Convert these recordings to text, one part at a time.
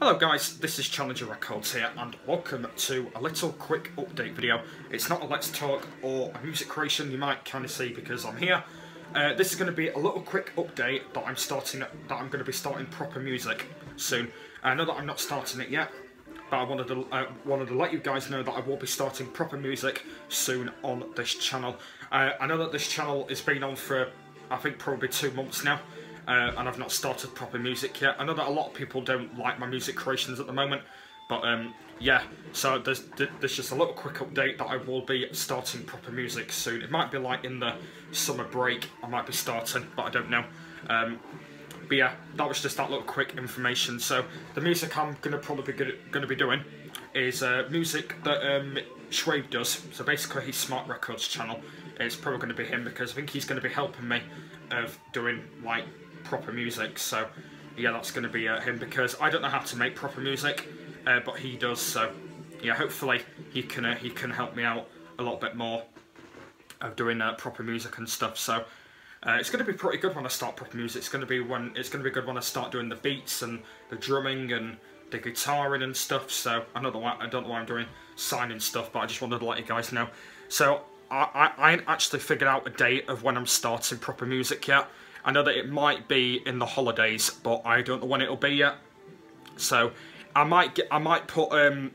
Hello guys, this is Challenger Records here and welcome to a little quick update video. It's not a let's talk or a music creation you might kind of see because I'm here. Uh, this is going to be a little quick update that I'm starting, that I'm going to be starting proper music soon. I know that I'm not starting it yet, but I wanted to, uh, wanted to let you guys know that I will be starting proper music soon on this channel. Uh, I know that this channel has been on for, I think, probably two months now uh, and I've not started proper music yet. I know that a lot of people don't like my music creations at the moment, but um, yeah, so there's, there's just a little quick update that I will be starting proper music soon. It might be like in the summer break, I might be starting, but I don't know. Um, but yeah, that was just that little quick information. So the music I'm gonna probably be gonna be doing is uh, music that um, does. So basically, his Smart Records channel. It's probably going to be him because I think he's going to be helping me of doing like proper music. So yeah, that's going to be uh, him because I don't know how to make proper music, uh, but he does. So yeah, hopefully he can uh, he can help me out a little bit more of doing uh, proper music and stuff. So. Uh, it's going to be pretty good when I start proper music. It's going to be when it's going to be good when I start doing the beats and the drumming and the guitaring and stuff. So I know why I don't know why I'm doing signing stuff, but I just wanted to let you guys know. So I, I, I ain't actually figured out a date of when I'm starting proper music yet. I know that it might be in the holidays, but I don't know when it'll be yet. So I might get, I might put um,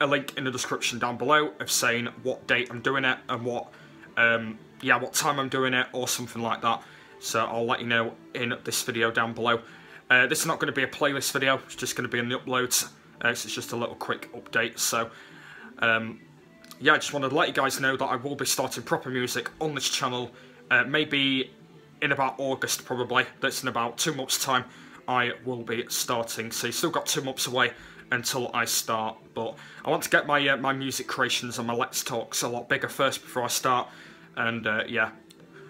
a link in the description down below of saying what date I'm doing it and what um, yeah what time I'm doing it or something like that. So I'll let you know in this video down below. Uh, this is not going to be a playlist video, it's just going to be in the uploads. Uh, so it's just a little quick update. So um, yeah, I just wanted to let you guys know that I will be starting proper music on this channel. Uh, maybe in about August probably, that's in about two months time, I will be starting. So you still got two months away until I start, but I want to get my uh, my music creations and my Let's Talks a lot bigger first before I start, and uh, yeah.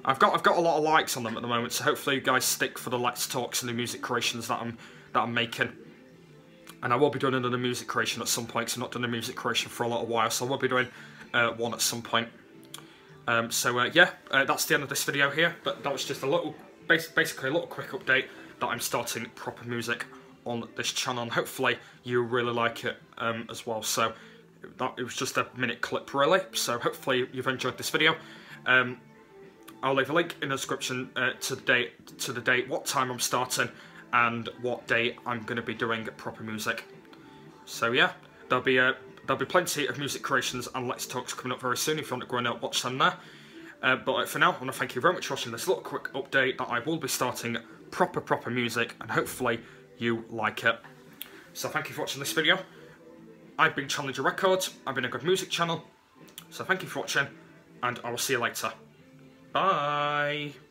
I've got I've got a lot of likes on them at the moment, so hopefully you guys stick for the Let's Talks and the music creations that I'm that I'm making. And I will be doing another music creation at some point, because I've not done a music creation for a little while, so I will be doing uh, one at some point. Um, so uh, yeah, uh, that's the end of this video here, but that was just a little, basically a little quick update that I'm starting proper music on this channel, and hopefully you really like it um, as well. So that it was just a minute clip really, so hopefully you've enjoyed this video. Um, I'll leave a link in the description uh, to the date, to the date, what time I'm starting, and what day I'm going to be doing proper music. So yeah, there'll be a There'll be plenty of music creations and Let's Talks coming up very soon if you want to go and watch them there. Uh, but for now, I want to thank you very much for watching this little quick update that I will be starting proper, proper music and hopefully you like it. So thank you for watching this video. I've been Challenger Records, I've been a good music channel. So thank you for watching and I will see you later. Bye!